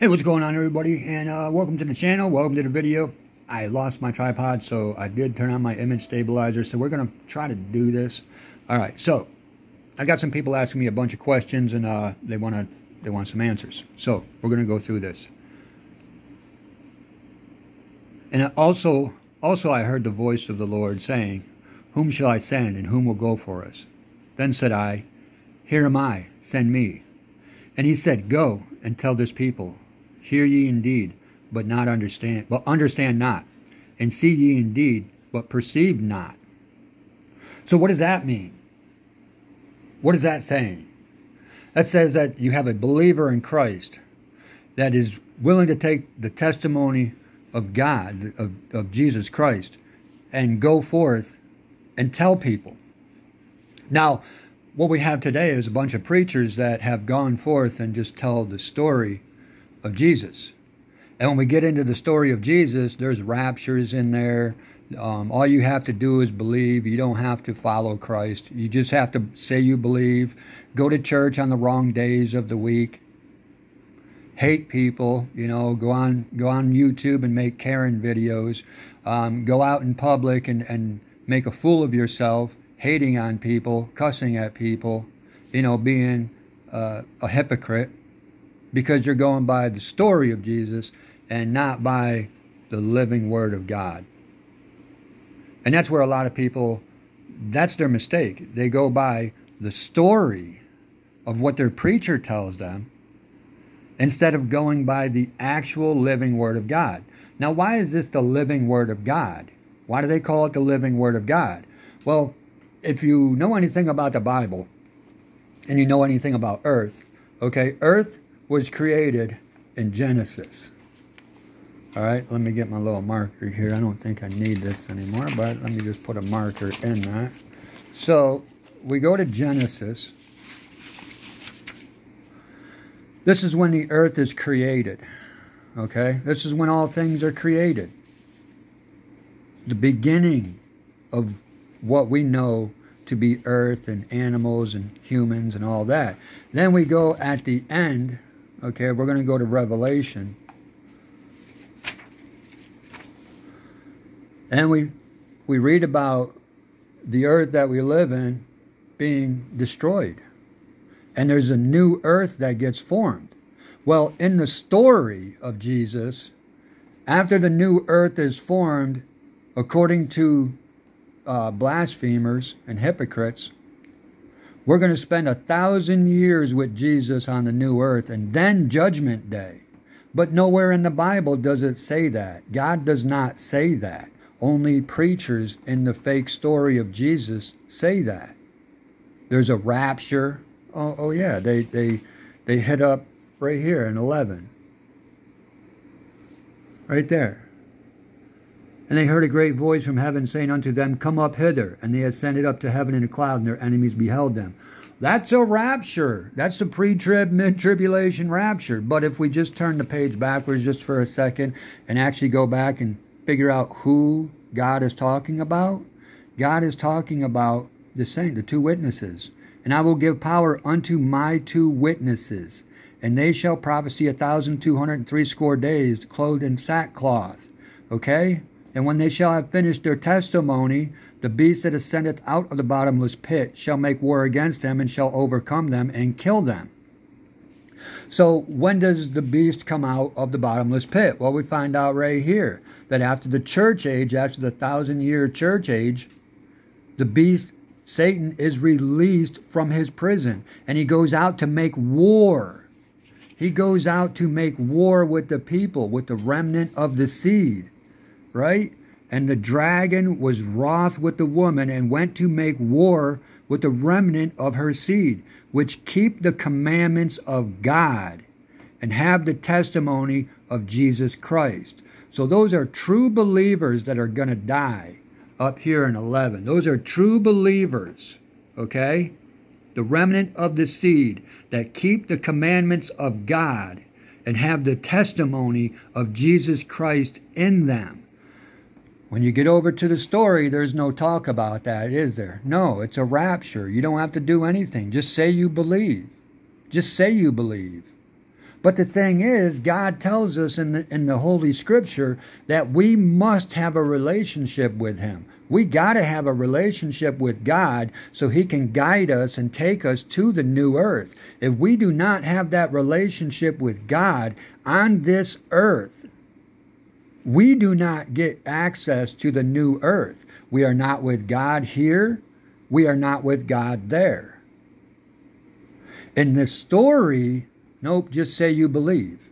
Hey, what's going on everybody? And uh, welcome to the channel, welcome to the video. I lost my tripod, so I did turn on my image stabilizer, so we're going to try to do this. All right, so I got some people asking me a bunch of questions, and uh, they want to they want some answers. So we're going to go through this. And also, also I heard the voice of the Lord saying, Whom shall I send, and whom will go for us? Then said I, Here am I, send me. And he said, Go and tell this people, Hear ye indeed, but not understand, but understand not. And see ye indeed, but perceive not. So what does that mean? What is that saying? That says that you have a believer in Christ that is willing to take the testimony of God, of, of Jesus Christ, and go forth and tell people. Now, what we have today is a bunch of preachers that have gone forth and just tell the story of Jesus. And when we get into the story of Jesus, there's raptures in there. Um, all you have to do is believe. You don't have to follow Christ. You just have to say you believe. Go to church on the wrong days of the week. Hate people, you know. Go on, go on YouTube and make Karen videos. Um, go out in public and, and make a fool of yourself, hating on people, cussing at people, you know, being uh, a hypocrite because you're going by the story of Jesus and not by the living word of God. And that's where a lot of people, that's their mistake. They go by the story of what their preacher tells them instead of going by the actual living word of God. Now, why is this the living word of God? Why do they call it the living word of God? Well, if you know anything about the Bible and you know anything about earth, okay, earth was created in Genesis. All right, let me get my little marker here. I don't think I need this anymore, but let me just put a marker in that. So we go to Genesis. This is when the earth is created. Okay, this is when all things are created. The beginning of what we know to be earth and animals and humans and all that. Then we go at the end Okay, we're going to go to Revelation. And we, we read about the earth that we live in being destroyed. And there's a new earth that gets formed. Well, in the story of Jesus, after the new earth is formed, according to uh, blasphemers and hypocrites, we're going to spend a thousand years with Jesus on the new earth and then judgment day. But nowhere in the Bible does it say that. God does not say that. Only preachers in the fake story of Jesus say that. There's a rapture. Oh, oh yeah, they, they, they hit up right here in 11. Right there. And they heard a great voice from heaven saying unto them, Come up hither. And they ascended up to heaven in a cloud, and their enemies beheld them. That's a rapture. That's a pre-trib, mid-tribulation rapture. But if we just turn the page backwards just for a second and actually go back and figure out who God is talking about, God is talking about the saint, the two witnesses. And I will give power unto my two witnesses, and they shall prophesy a thousand two hundred and three score days, clothed in sackcloth. Okay? And when they shall have finished their testimony, the beast that ascendeth out of the bottomless pit shall make war against them and shall overcome them and kill them. So when does the beast come out of the bottomless pit? Well, we find out right here that after the church age, after the thousand year church age, the beast, Satan, is released from his prison and he goes out to make war. He goes out to make war with the people, with the remnant of the seed right? And the dragon was wroth with the woman and went to make war with the remnant of her seed, which keep the commandments of God and have the testimony of Jesus Christ. So those are true believers that are going to die up here in 11. Those are true believers, okay? The remnant of the seed that keep the commandments of God and have the testimony of Jesus Christ in them. When you get over to the story, there's no talk about that, is there? No, it's a rapture. You don't have to do anything. Just say you believe. Just say you believe. But the thing is, God tells us in the, in the Holy Scripture that we must have a relationship with Him. We got to have a relationship with God so He can guide us and take us to the new earth. If we do not have that relationship with God on this earth, we do not get access to the new earth. We are not with God here. We are not with God there. In this story, nope, just say you believe.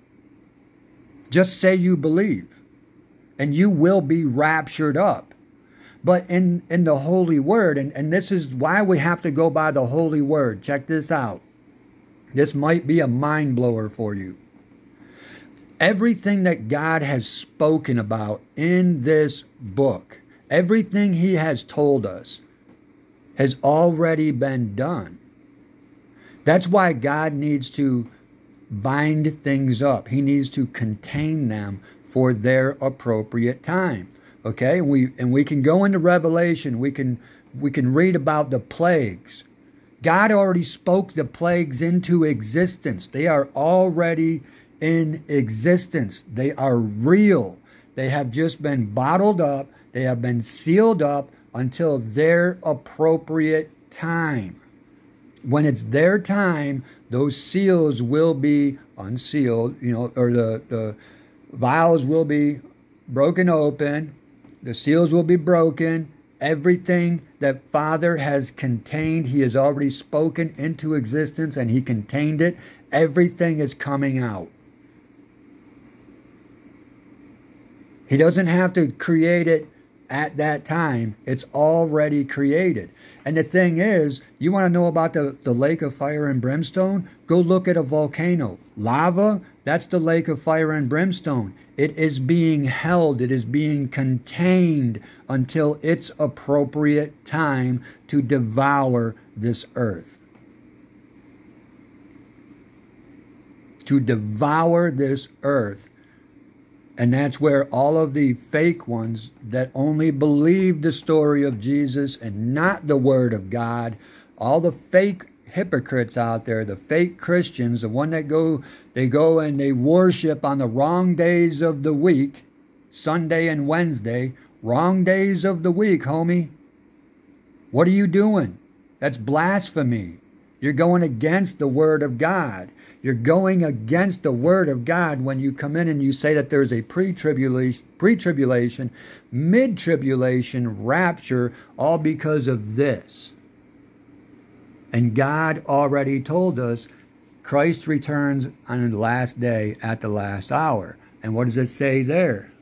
Just say you believe, and you will be raptured up. But in, in the Holy Word, and, and this is why we have to go by the Holy Word. Check this out. This might be a mind blower for you. Everything that God has spoken about in this book, everything He has told us, has already been done. That's why God needs to bind things up. He needs to contain them for their appropriate time. Okay? And we and we can go into Revelation. We can we can read about the plagues. God already spoke the plagues into existence. They are already in existence. They are real. They have just been bottled up. They have been sealed up until their appropriate time when it's their time, those seals will be unsealed, you know, or the, the vials will be broken open, the seals will be broken. Everything that Father has contained, He has already spoken into existence and He contained it. Everything is coming out. He doesn't have to create it at that time. It's already created. And the thing is, you want to know about the, the lake of fire and brimstone? Go look at a volcano. Lava, that's the lake of fire and brimstone. It is being held, it is being contained until its appropriate time to devour this earth. To devour this earth and that's where all of the fake ones that only believe the story of Jesus and not the word of God, all the fake hypocrites out there, the fake Christians, the one that go they go and they worship on the wrong days of the week, Sunday and Wednesday, wrong days of the week, homie. What are you doing? That's blasphemy. You're going against the word of God. You're going against the word of God when you come in and you say that there's a pre-tribulation, pre-tribulation, mid-tribulation rapture, all because of this. And God already told us Christ returns on the last day at the last hour. And what does it say there?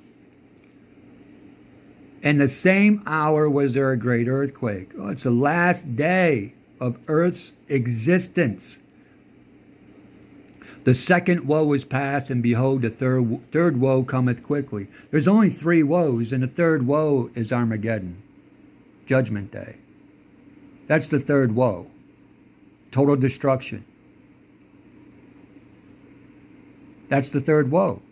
In the same hour was there a great earthquake. Oh, it's the last day of earth's existence. The second woe is past, and behold, the third, third woe cometh quickly. There's only three woes, and the third woe is Armageddon, Judgment Day. That's the third woe. Total destruction. That's the third woe.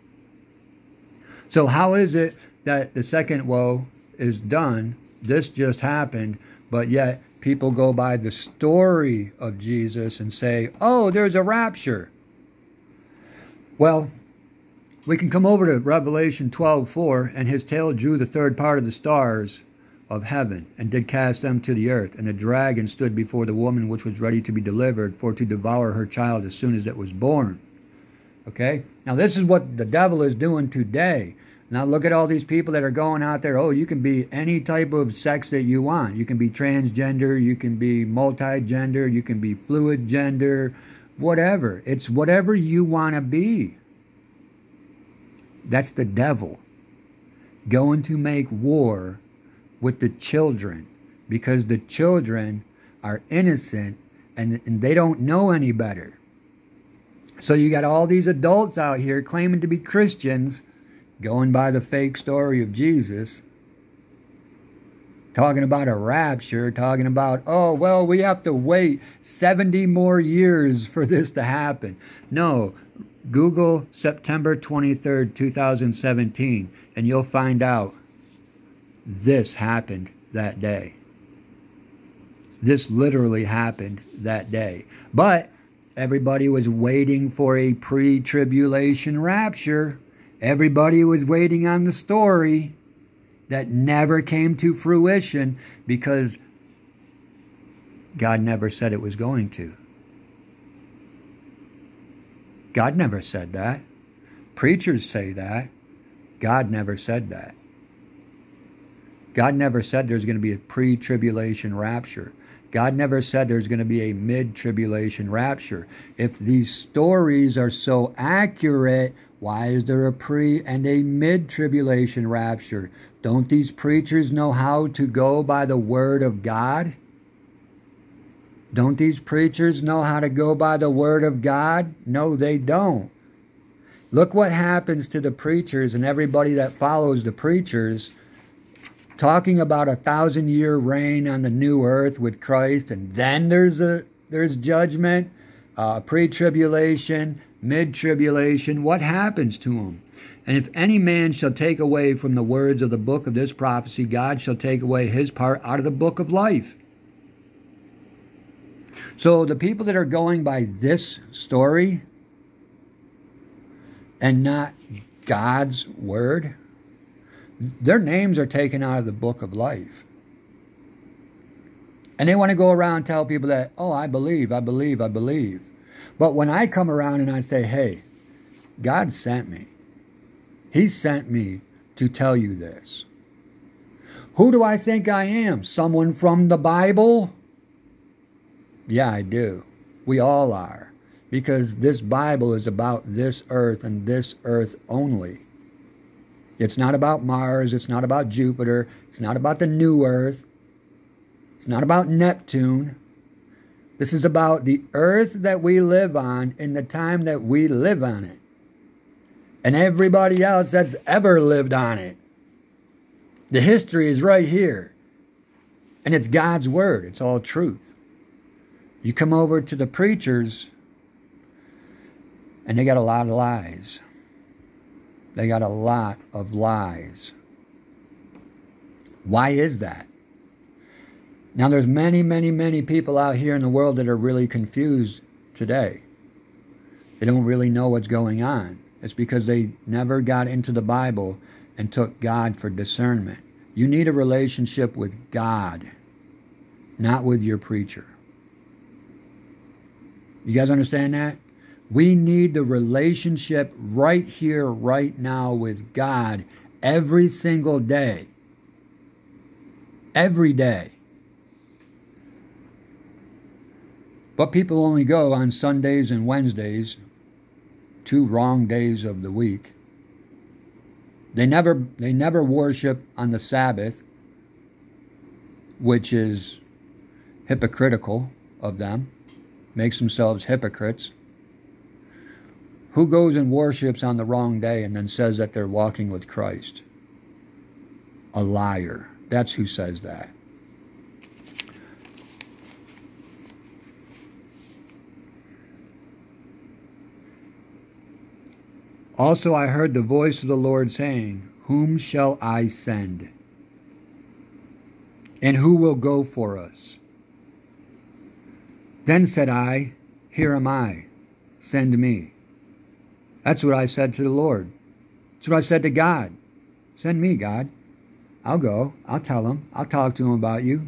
So, how is it that the second woe is done? This just happened, but yet people go by the story of Jesus and say, oh, there's a rapture. Well, we can come over to Revelation 12:4, and his tail drew the third part of the stars of heaven, and did cast them to the earth. And the dragon stood before the woman which was ready to be delivered, for to devour her child as soon as it was born. Okay? Now, this is what the devil is doing today. Now, look at all these people that are going out there. Oh, you can be any type of sex that you want. You can be transgender, you can be multigender, you can be fluid gender, whatever. It's whatever you want to be. That's the devil going to make war with the children because the children are innocent and, and they don't know any better. So you got all these adults out here claiming to be Christians, going by the fake story of Jesus, talking about a rapture, talking about, oh, well, we have to wait 70 more years for this to happen. No, Google September 23rd, 2017, and you'll find out this happened that day. This literally happened that day. But everybody was waiting for a pre tribulation rapture. Everybody was waiting on the story that never came to fruition because God never said it was going to. God never said that. Preachers say that. God never said that. God never said there's going to be a pre tribulation rapture. God never said there's going to be a mid tribulation rapture. If these stories are so accurate, why is there a pre and a mid tribulation rapture? Don't these preachers know how to go by the word of God? Don't these preachers know how to go by the word of God? No, they don't. Look what happens to the preachers and everybody that follows the preachers talking about a thousand year reign on the new earth with Christ, and then there's a there's judgment, uh, pre-tribulation, mid-tribulation. What happens to them? And if any man shall take away from the words of the book of this prophecy, God shall take away his part out of the book of life. So the people that are going by this story and not God's word, their names are taken out of the book of life. And they want to go around and tell people that, oh, I believe, I believe, I believe. But when I come around and I say, hey, God sent me, He sent me to tell you this. Who do I think I am? Someone from the Bible? Yeah, I do. We all are. Because this Bible is about this earth and this earth only. It's not about Mars. It's not about Jupiter. It's not about the new earth. It's not about Neptune. This is about the earth that we live on in the time that we live on it. And everybody else that's ever lived on it. The history is right here. And it's God's word, it's all truth. You come over to the preachers, and they got a lot of lies. They got a lot of lies. Why is that? Now, there's many, many, many people out here in the world that are really confused today. They don't really know what's going on. It's because they never got into the Bible and took God for discernment. You need a relationship with God, not with your preacher. You guys understand that? We need the relationship right here, right now with God every single day. Every day. But people only go on Sundays and Wednesdays, two wrong days of the week. They never they never worship on the Sabbath, which is hypocritical of them, makes themselves hypocrites. Who goes and worships on the wrong day and then says that they're walking with Christ? A liar. That's who says that. Also, I heard the voice of the Lord saying, Whom shall I send? And who will go for us? Then said I, Here am I, send me. That's what I said to the Lord. That's what I said to God. Send me, God. I'll go. I'll tell him. I'll talk to him about you.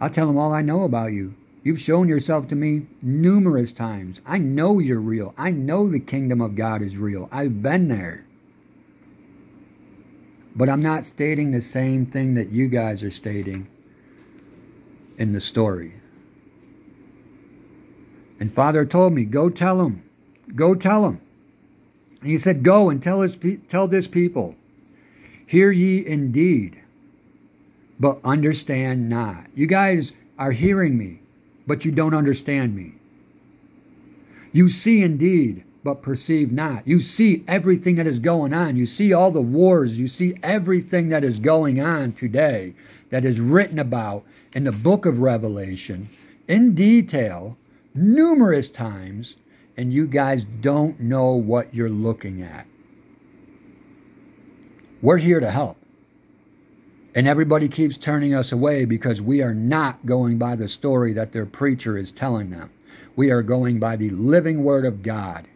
I'll tell him all I know about you. You've shown yourself to me numerous times. I know you're real. I know the kingdom of God is real. I've been there. But I'm not stating the same thing that you guys are stating in the story. And Father told me, go tell him. Go tell him. He said, Go and tell, his, tell this people, Hear ye indeed, but understand not. You guys are hearing me, but you don't understand me. You see indeed, but perceive not. You see everything that is going on. You see all the wars. You see everything that is going on today that is written about in the book of Revelation in detail numerous times and you guys don't know what you're looking at. We're here to help. And everybody keeps turning us away because we are not going by the story that their preacher is telling them. We are going by the living word of God.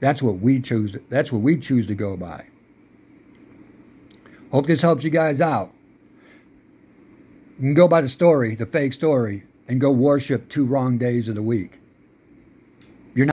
That's what we choose. That's what we choose to go by. Hope this helps you guys out. You can go by the story, the fake story, and go worship two wrong days of the week.